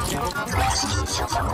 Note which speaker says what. Speaker 1: 在是细小小的。